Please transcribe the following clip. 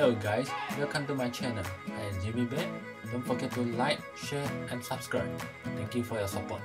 Hello guys, welcome to my channel. I am Jimmy Beh. Don't forget to like, share and subscribe. Thank you for your support.